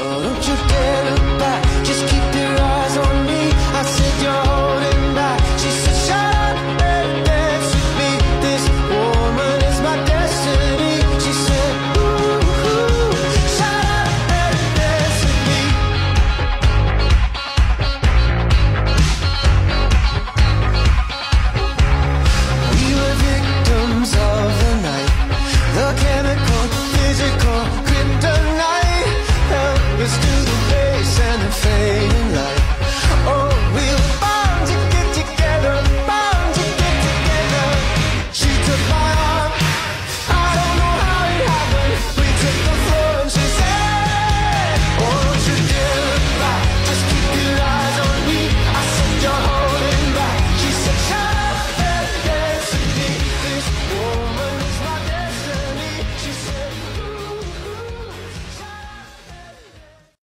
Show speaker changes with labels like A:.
A: Don't you dare